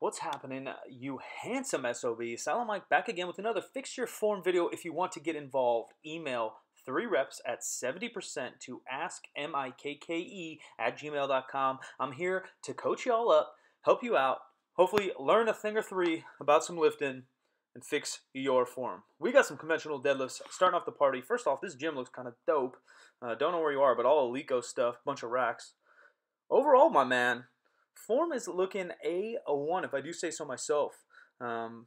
What's happening, you handsome SOB? Silent Mike back again with another Fix Your Form video. If you want to get involved, email 3 reps at 70% to askmikke at gmail.com. I'm here to coach you all up, help you out, hopefully learn a thing or three about some lifting and fix your form. We got some conventional deadlifts starting off the party. First off, this gym looks kind of dope. Uh, don't know where you are, but all Eleiko stuff, bunch of racks. Overall, my man, form is looking A1 if I do say so myself. Um,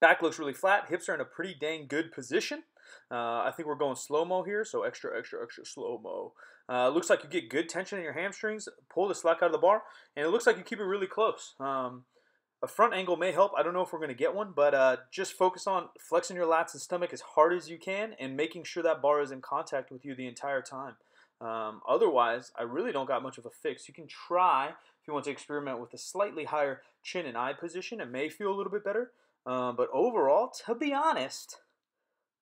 back looks really flat. Hips are in a pretty dang good position. Uh, I think we're going slow-mo here, so extra, extra, extra slow-mo. Uh, looks like you get good tension in your hamstrings, pull the slack out of the bar, and it looks like you keep it really close. Um, a front angle may help. I don't know if we're going to get one, but uh, just focus on flexing your lats and stomach as hard as you can and making sure that bar is in contact with you the entire time. Um, otherwise, I really don't got much of a fix. You can try if you want to experiment with a slightly higher chin and eye position. It may feel a little bit better. Um, but overall, to be honest,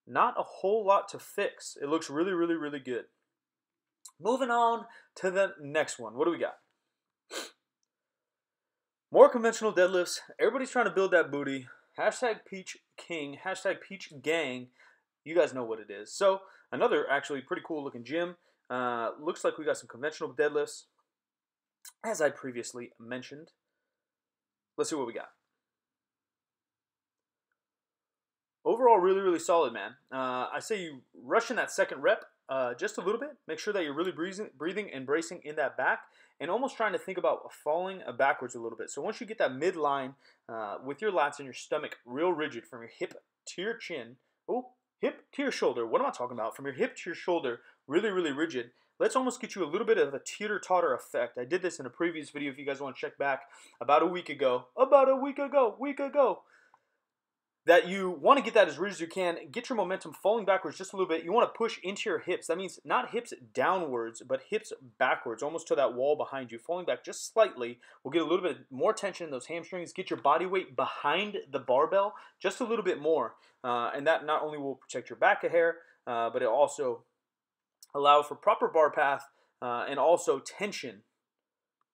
not a whole lot to fix. It looks really, really, really good. Moving on to the next one. What do we got? More conventional deadlifts. Everybody's trying to build that booty. Hashtag Peach King. Hashtag Peach Gang. You guys know what it is. So, another actually pretty cool looking gym. Uh, looks like we got some conventional deadlifts, as I previously mentioned. Let's see what we got. Overall, really, really solid, man. Uh, I say you rush in that second rep uh, just a little bit. Make sure that you're really breathing, breathing and bracing in that back, and almost trying to think about falling backwards a little bit. So once you get that midline uh, with your lats and your stomach real rigid from your hip to your chin, oh, hip to your shoulder. What am I talking about? From your hip to your shoulder, really, really rigid. Let's almost get you a little bit of a teeter-totter effect. I did this in a previous video if you guys want to check back about a week ago. About a week ago, week ago that you want to get that as rigid as you can. Get your momentum falling backwards just a little bit. You want to push into your hips. That means not hips downwards, but hips backwards, almost to that wall behind you. Falling back just slightly will get a little bit more tension in those hamstrings. Get your body weight behind the barbell just a little bit more. Uh, and that not only will protect your back a hair, uh, but it also allow for proper bar path uh, and also tension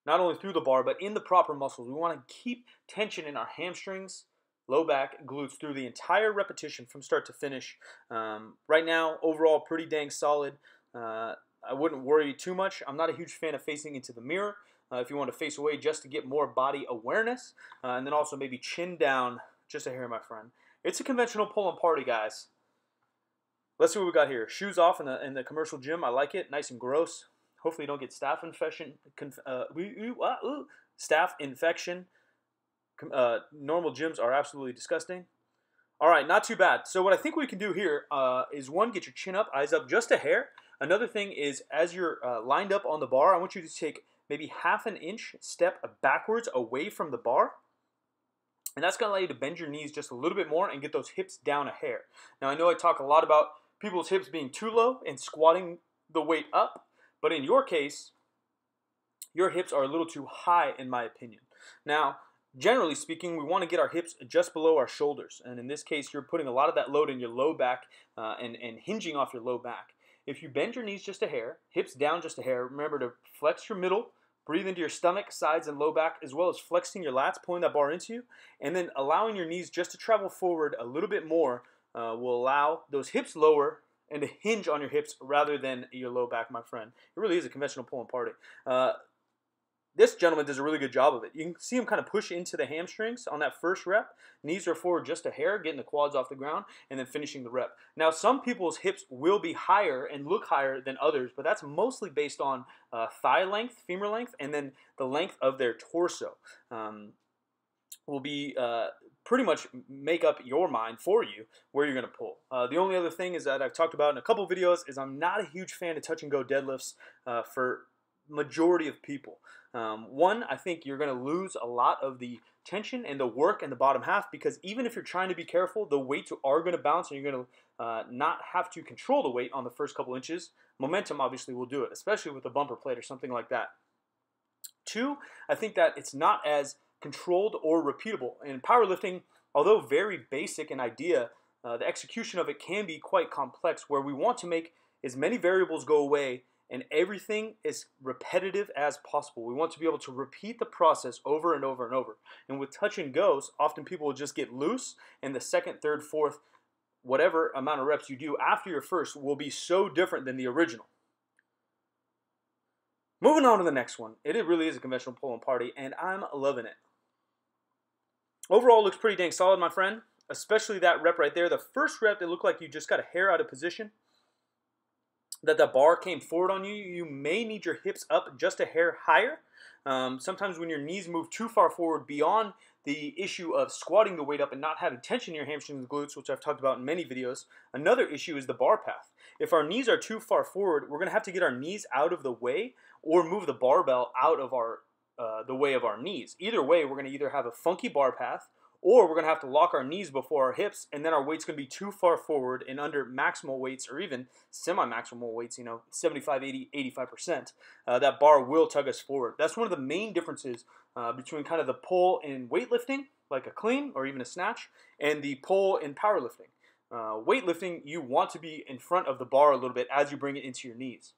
not only through the bar but in the proper muscles. We want to keep tension in our hamstrings low back, glutes through the entire repetition from start to finish. Um, right now, overall, pretty dang solid. Uh, I wouldn't worry too much. I'm not a huge fan of facing into the mirror. Uh, if you want to face away just to get more body awareness, uh, and then also maybe chin down just a hair, my friend. It's a conventional pull and party, guys. Let's see what we got here. Shoes off in the in the commercial gym. I like it. Nice and gross. Hopefully, you don't get staph infection. Uh, staph infection. Uh, normal gyms are absolutely disgusting. All right, not too bad. So what I think we can do here uh, is one, get your chin up, eyes up just a hair. Another thing is as you're uh, lined up on the bar, I want you to take maybe half an inch step backwards away from the bar. And that's going to allow you to bend your knees just a little bit more and get those hips down a hair. Now, I know I talk a lot about people's hips being too low and squatting the weight up, but in your case, your hips are a little too high in my opinion. Now, generally speaking, we want to get our hips just below our shoulders. And in this case, you're putting a lot of that load in your low back uh, and, and hinging off your low back. If you bend your knees just a hair, hips down just a hair, remember to flex your middle, breathe into your stomach, sides, and low back, as well as flexing your lats, pulling that bar into you, and then allowing your knees just to travel forward a little bit more uh, will allow those hips lower and to hinge on your hips rather than your low back, my friend. It really is a conventional pull and party. Uh, this gentleman does a really good job of it. You can see him kind of push into the hamstrings on that first rep. Knees are forward just a hair, getting the quads off the ground, and then finishing the rep. Now, some people's hips will be higher and look higher than others, but that's mostly based on uh, thigh length, femur length, and then the length of their torso. Um, will be uh, pretty much make up your mind for you where you're going to pull. Uh, the only other thing is that I've talked about in a couple videos is I'm not a huge fan of touch and go deadlifts uh, for majority of people. Um, one, I think you're going to lose a lot of the tension and the work in the bottom half because even if you're trying to be careful, the weights are going to bounce and you're going to uh, not have to control the weight on the first couple inches. Momentum obviously will do it, especially with a bumper plate or something like that. Two, I think that it's not as controlled or repeatable. In powerlifting, although very basic in idea, uh, the execution of it can be quite complex where we want to make as many variables go away and everything is repetitive as possible. We want to be able to repeat the process over and over and over. And with touch and goes, often people will just get loose, and the second, third, fourth, whatever amount of reps you do after your first will be so different than the original. Moving on to the next one. It really is a conventional pull and party, and I'm loving it. Overall, looks pretty dang solid, my friend. Especially that rep right there. The first rep, it looked like you just got a hair out of position that the bar came forward on you, you may need your hips up just a hair higher. Um, sometimes when your knees move too far forward beyond the issue of squatting the weight up and not having tension in your hamstrings and glutes, which I've talked about in many videos, another issue is the bar path. If our knees are too far forward, we're going to have to get our knees out of the way or move the barbell out of our uh, the way of our knees. Either way, we're going to either have a funky bar path or we're going to have to lock our knees before our hips, and then our weight's going to be too far forward and under maximal weights or even semi-maximal weights, you know, 75, 80, 85%. Uh, that bar will tug us forward. That's one of the main differences uh, between kind of the pull in weightlifting, like a clean or even a snatch, and the pull in powerlifting. Uh, weightlifting, you want to be in front of the bar a little bit as you bring it into your knees.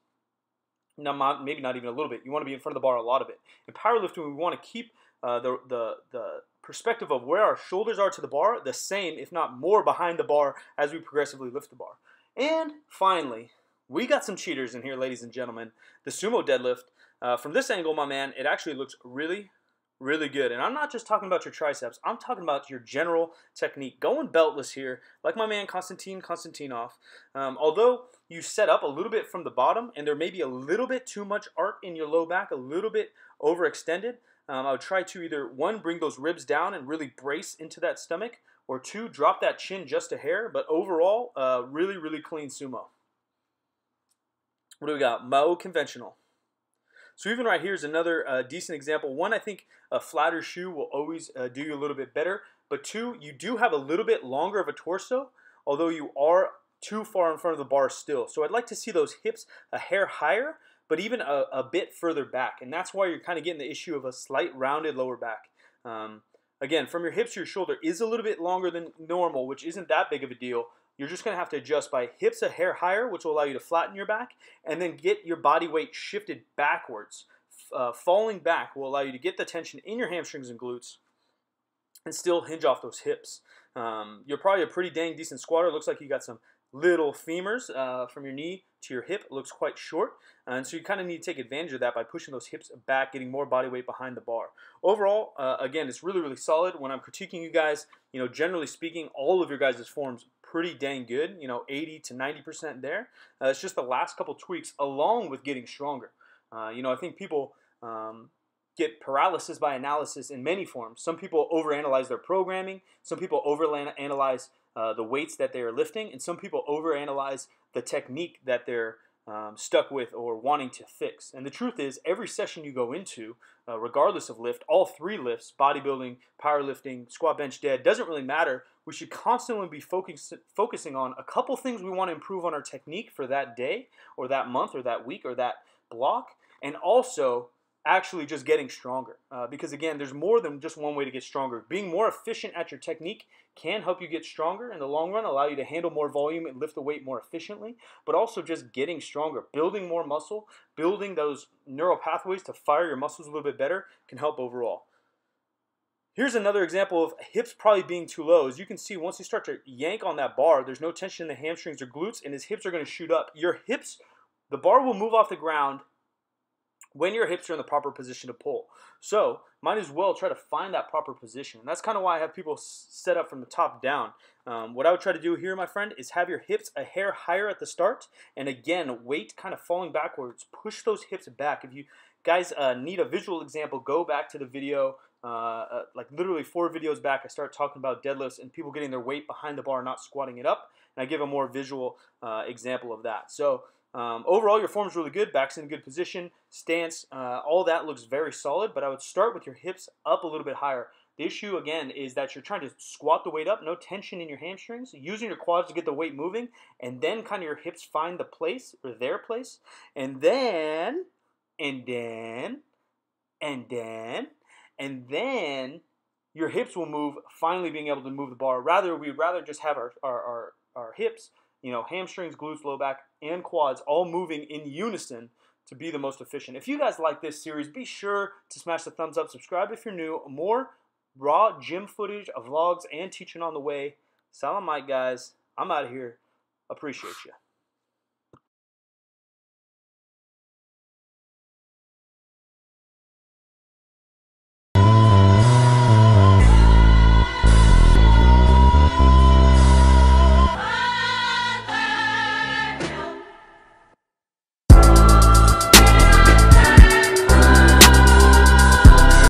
Now, maybe not even a little bit. You want to be in front of the bar a lot of it. In powerlifting, we want to keep uh, the, the, the perspective of where our shoulders are to the bar the same, if not more, behind the bar as we progressively lift the bar. And finally, we got some cheaters in here, ladies and gentlemen. The sumo deadlift. Uh, from this angle, my man, it actually looks really, really good. And I'm not just talking about your triceps. I'm talking about your general technique. Going beltless here, like my man Konstantin Konstantinov. Um, although you set up a little bit from the bottom and there may be a little bit too much arc in your low back, a little bit overextended, um, I would try to either one bring those ribs down and really brace into that stomach, or two drop that chin just a hair. But overall, uh, really really clean sumo. What do we got? Mao conventional. So even right here is another uh, decent example. One, I think a flatter shoe will always uh, do you a little bit better. But two, you do have a little bit longer of a torso, although you are too far in front of the bar still. So I'd like to see those hips a hair higher, but even a, a bit further back. And that's why you're kind of getting the issue of a slight rounded lower back. Um, again, from your hips to your shoulder is a little bit longer than normal, which isn't that big of a deal. You're just going to have to adjust by hips a hair higher, which will allow you to flatten your back, and then get your body weight shifted backwards. Uh, falling back will allow you to get the tension in your hamstrings and glutes and still hinge off those hips. Um, you're probably a pretty dang decent squatter. Looks like you got some little femurs uh, from your knee to your hip. Looks quite short. And so you kind of need to take advantage of that by pushing those hips back, getting more body weight behind the bar. Overall, uh, again, it's really, really solid. When I'm critiquing you guys, you know, generally speaking, all of your guys' forms pretty dang good, you know, 80 to 90% there. Uh, it's just the last couple tweaks along with getting stronger. Uh, you know, I think people um, get paralysis by analysis in many forms. Some people overanalyze their programming. Some people overanalyze uh, the weights that they're lifting, and some people overanalyze the technique that they're um, stuck with or wanting to fix. And the truth is, every session you go into, uh, regardless of lift, all three lifts bodybuilding, powerlifting, squat, bench, dead doesn't really matter. We should constantly be focus, focusing on a couple things we want to improve on our technique for that day, or that month, or that week, or that block, and also actually just getting stronger. Uh, because again, there's more than just one way to get stronger. Being more efficient at your technique can help you get stronger in the long run, allow you to handle more volume and lift the weight more efficiently, but also just getting stronger, building more muscle, building those neural pathways to fire your muscles a little bit better can help overall. Here's another example of hips probably being too low. As you can see, once you start to yank on that bar, there's no tension in the hamstrings or glutes, and his hips are going to shoot up. Your hips, the bar will move off the ground when your hips are in the proper position to pull. So might as well try to find that proper position. And that's kind of why I have people set up from the top down. Um, what I would try to do here, my friend, is have your hips a hair higher at the start. And again, weight kind of falling backwards. Push those hips back. If you guys uh, need a visual example, go back to the video uh, uh, like literally four videos back, I start talking about deadlifts and people getting their weight behind the bar, not squatting it up, and I give a more visual uh, example of that. So um, overall, your form is really good. Back's in a good position. Stance, uh, all that looks very solid. But I would start with your hips up a little bit higher. The issue again is that you're trying to squat the weight up, no tension in your hamstrings, using your quads to get the weight moving, and then kind of your hips find the place or their place, and then, and then, and then, and then your hips will move. Finally, being able to move the bar. Rather, we'd rather just have our our, our, our hips you know, hamstrings, glutes, low back, and quads all moving in unison to be the most efficient. If you guys like this series, be sure to smash the thumbs up, subscribe if you're new. More raw gym footage, vlogs, and teaching on the way. Silent Mike, guys. I'm out of here. Appreciate you.